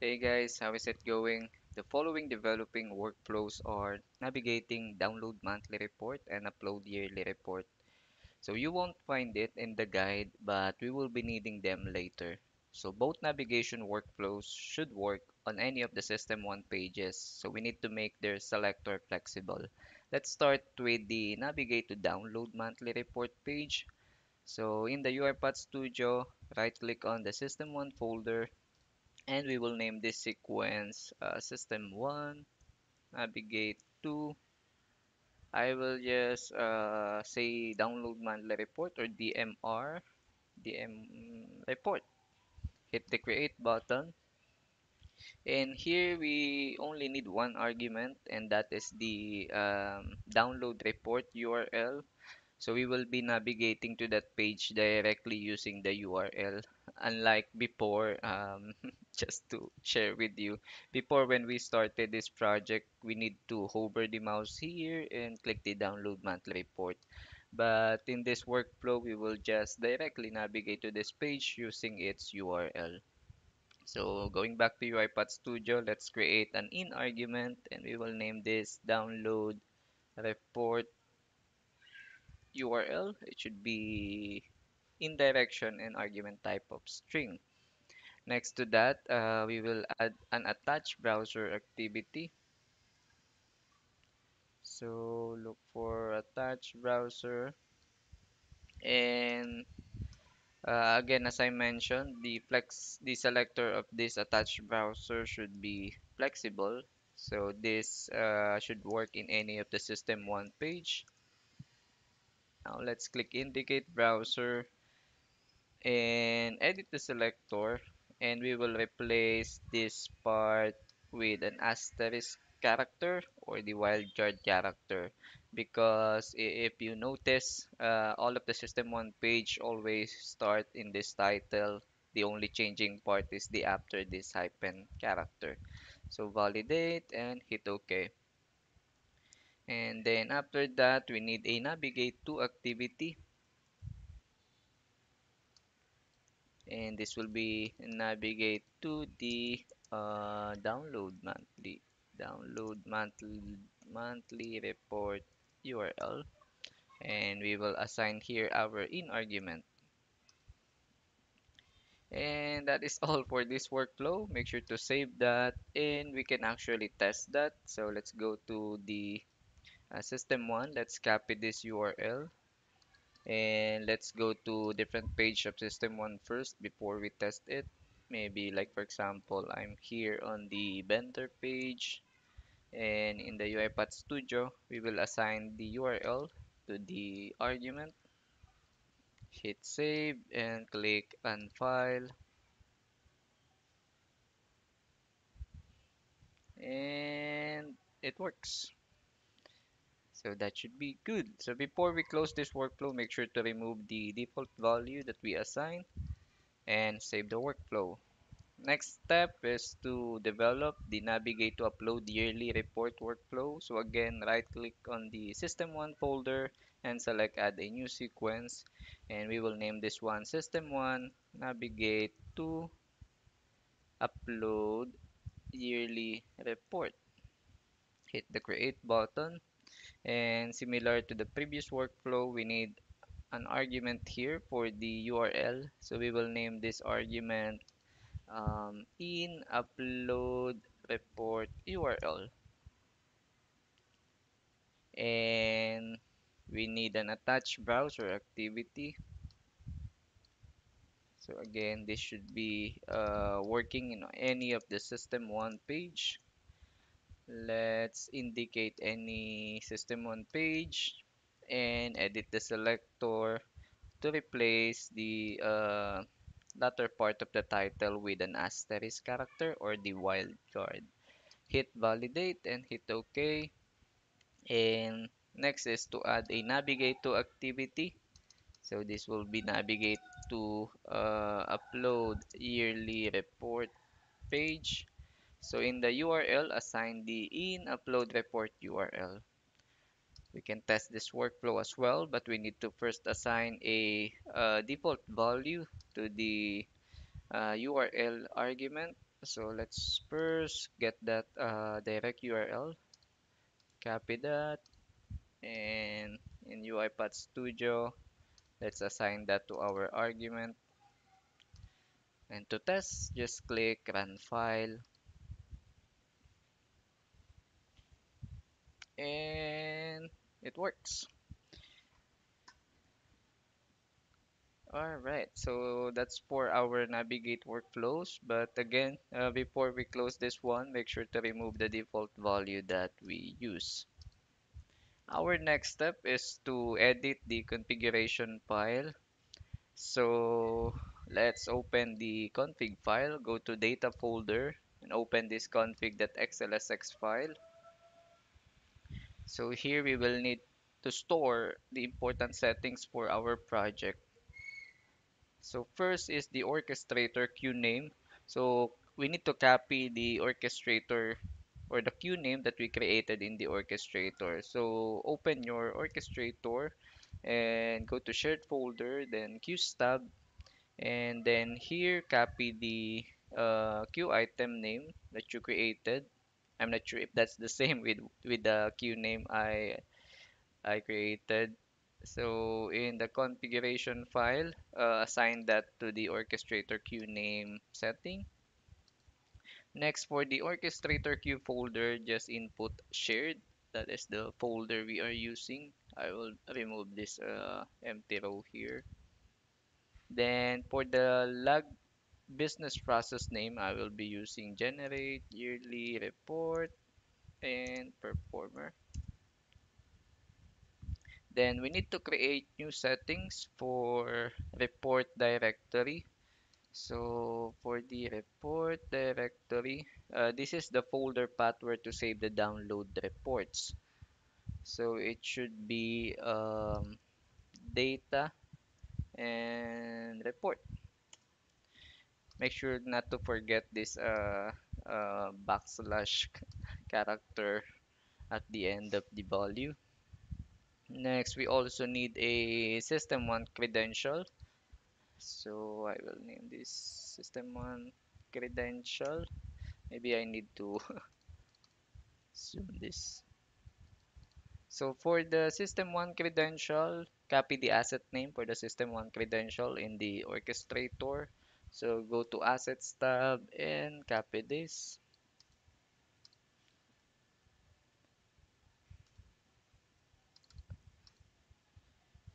Hey guys, how is it going? The following developing workflows are navigating download monthly report and upload yearly report. So you won't find it in the guide, but we will be needing them later. So both navigation workflows should work on any of the System 1 pages. So we need to make their selector flexible. Let's start with the navigate to download monthly report page. So in the UiPath Studio, right click on the System 1 folder and we will name this sequence uh, system 1 navigate to I will just uh, say download monthly report or DMR DM report. Hit the create button. And here we only need one argument and that is the um, download report URL So we will be navigating to that page directly using the URL. Unlike before, um, just to share with you, before when we started this project, we need to hover the mouse here and click the download monthly report. But in this workflow, we will just directly navigate to this page using its URL. So going back to UiPath Studio, let's create an in argument and we will name this download report URL. It should be in direction and argument type of string. Next to that, uh, we will add an attached browser activity. So look for attached browser. And uh, again, as I mentioned, the flex, the selector of this attached browser should be flexible. So this uh, should work in any of the system one page. Now let's click indicate browser and edit the selector and we will replace this part with an asterisk character or the wildcard character. Because if you notice uh, all of the system one page always start in this title. The only changing part is the after this hyphen character. So validate and hit ok and then after that we need a navigate to activity. And this will be navigate to the uh, download monthly download monthly monthly report URL and we will assign here our in argument. And that is all for this workflow. Make sure to save that and we can actually test that. So let's go to the uh, system one let's copy this URL and let's go to different page of system one first before we test it. Maybe like for example I'm here on the vendor page and in the UiPath Studio we will assign the URL to the argument. Hit save and click run file. And it works so that should be good so before we close this workflow make sure to remove the default value that we assigned and save the workflow Next step is to develop the navigate to upload yearly report workflow. So again, right click on the system one folder and select add a new sequence. And we will name this one system one navigate to upload yearly report. Hit the create button. And similar to the previous workflow, we need an argument here for the URL. So we will name this argument um, in upload report URL and we need an attached browser activity. So again this should be uh, working in any of the system one page let's indicate any system one page and edit the selector to replace the uh, latter part of the title with an asterisk character or the wildcard hit validate and hit OK. And next is to add a navigate to activity. So this will be navigate to uh, upload yearly report page. So in the URL, assign the in upload report URL. We can test this workflow as well, but we need to first assign a uh, default value to the uh, URL argument So let's first get that uh, direct URL, copy that, and in UiPath Studio, let's assign that to our argument. And to test, just click Run File, and it works. Alright, so that's for our navigate workflows. But again, uh, before we close this one, make sure to remove the default value that we use. Our next step is to edit the configuration file. So let's open the config file, go to data folder and open this config.xlsx file. So here we will need to store the important settings for our project. So first is the orchestrator queue name. So we need to copy the orchestrator or the queue name that we created in the orchestrator. So open your orchestrator and go to shared folder, then queues tab, and then here copy the uh, queue item name that you created. I'm not sure if that's the same with with the queue name I I created. So in the configuration file, uh, assign that to the orchestrator queue name setting. Next, for the orchestrator queue folder, just input shared. That is the folder we are using. I will remove this uh, empty row here. Then for the log business process name, I will be using generate yearly report and performer. Then we need to create new settings for report directory. So for the report directory, uh, this is the folder path where to save the download reports. So it should be um, data and report. Make sure not to forget this uh, uh, backslash character at the end of the value. Next, we also need a system one credential. So I will name this system one credential. Maybe I need to zoom this. So for the system one credential, copy the asset name for the system one credential in the orchestrator. So go to assets tab and copy this.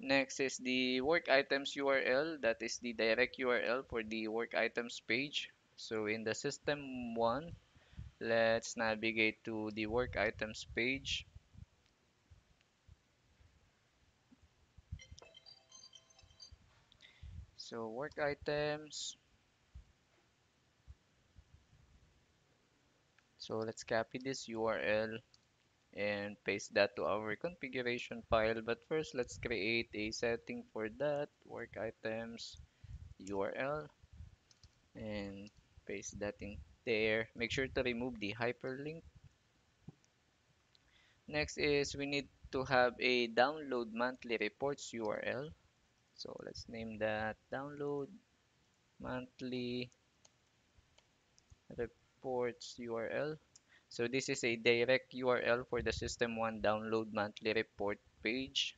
Next is the work items URL. That is the direct URL for the work items page. So in the system one, let's navigate to the work items page. So work items. So let's copy this URL and paste that to our configuration file. But first, let's create a setting for that work items URL and paste that in there. Make sure to remove the hyperlink. Next is we need to have a download monthly reports URL. So let's name that download monthly reports URL. So this is a direct URL for the system one download monthly report page.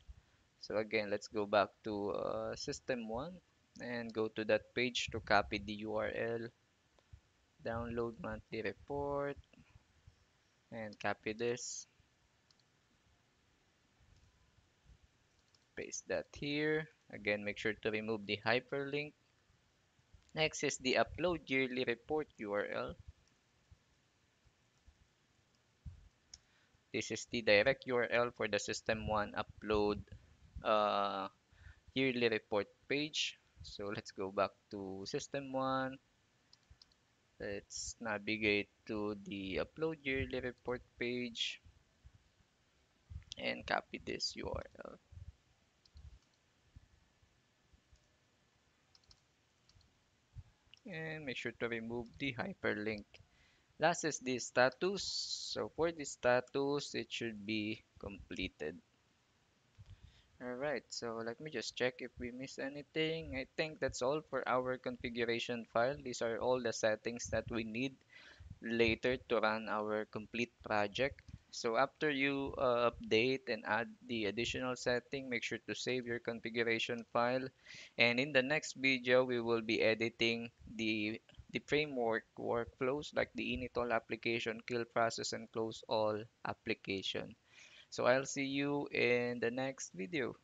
So again, let's go back to uh, system one and go to that page to copy the URL. Download monthly report and copy this. Paste that here. Again, make sure to remove the hyperlink. Next is the upload yearly report URL. This is the direct URL for the system one upload uh, yearly report page. So let's go back to system one. Let's navigate to the upload yearly report page and copy this URL. And make sure to remove the hyperlink. Last is the status. So for the status, it should be completed. All right, so let me just check if we miss anything. I think that's all for our configuration file. These are all the settings that we need later to run our complete project. So after you uh, update and add the additional setting, make sure to save your configuration file. And in the next video, we will be editing the the framework workflows like the init all application, kill process, and close all application. So I'll see you in the next video.